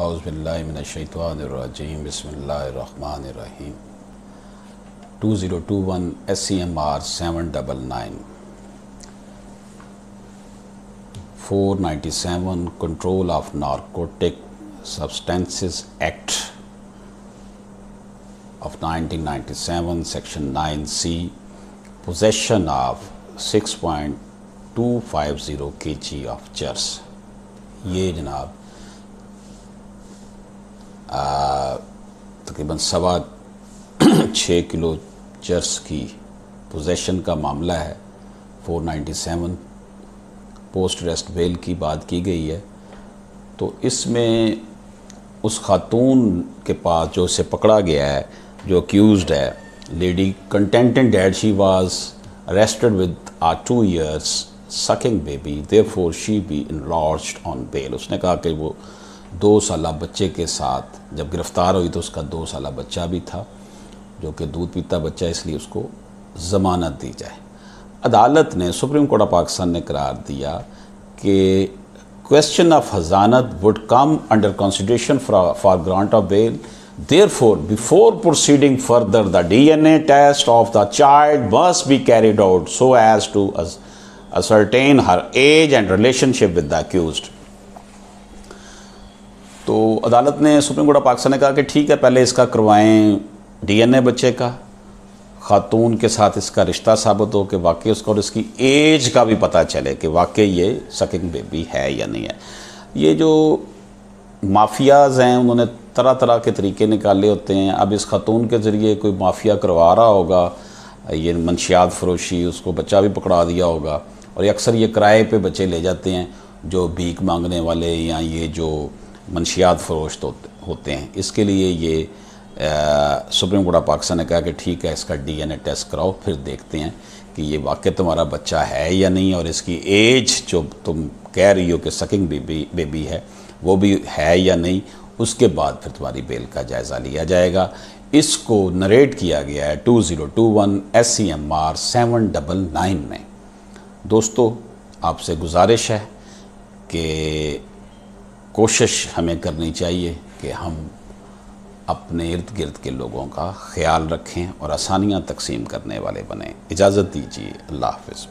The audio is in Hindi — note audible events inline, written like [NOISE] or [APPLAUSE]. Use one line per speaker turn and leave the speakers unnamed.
अज़बिल्लिमिनशैतवानरजीम बसमीम two zero two one S C M R seven double nine four ninety seven control of narcotic substances act of 1997 section 9c possession of 6.250 kg of चर्स ये जनाब तकरीबन सवा [CLEARS THROAT] छः किलो चर्स की पोजेशन का मामला है। 497 पोस्ट रेस्ट बेल की बात की गई है। तो इसमें उस खातून के पास जो उसे पकड़ा गया है, जो अक्यूज है lady contended that she was arrested with her two years suckling baby therefore she be large on bail उसने कहा कि वो दो साल बच्चे के साथ, जब गिरफ़्तार हुई तो उसका दो साल बच्चा भी था, जो कि दूध पीता बच्चा इसलिए उसको ज़मानत दी जाए। अदालत ने, सुप्रीम कोर्ट ऑफ़ पाकिस्तान ने करार दिया कि question of हजानत would come under constitution for grant of bail therefore before proceeding further the D N A test of the child बस be carried out so as to ascertain her age and relationship with the accused तो अदालत ने सुप्रीम कोर्ट ऑफ़ पाकिस्तान ने कहा कि ठीक है, पहले इसका करवाएँ डीएनए बच्चे का, खातून के साथ इसका रिश्ता साबित हो कि वाकई उसका और इसकी एज का भी पता चले कि वाकई ये सकिंग बेबी है या नहीं है। ये जो माफियाज़ हैं, उन्होंने तरह तरह के तरीके निकाले होते हैं। अब इस खातून के ज़रिए कोई माफिया करवा रहा होगा, ये मनशियात फरोशी, उसको बच्चा भी पकड़ा दिया होगा, और अक्सर ये किराए पे बच्चे ले जाते हैं, जो भीख मांगने वाले या ये जो मनशियात फरोश होते हैं। इसके लिए ये सुप्रीम कोर्ट ऑफ़ पाकिस्तान ने कहा कि ठीक है, इसका डीएनए टेस्ट कराओ, फिर देखते हैं कि ये वाकई तुम्हारा बच्चा है या नहीं और इसकी एज जो तुम कह रही हो कि सकिंग बेबी बेबी है, वो भी है या नहीं, उसके बाद फिर तुम्हारी बेल का जायज़ा लिया जाएगा। इसको नरेट किया गया है two zero two one S C M R seven double nine में। दोस्तों, आपसे गुजारिश है कि कोशिश हमें करनी चाहिए कि हम अपने इर्द गिर्द के लोगों का ख्याल रखें और आसानियाँ तकसीम करने वाले बने। इजाज़त दीजिए। अल्लाह हाफिज़।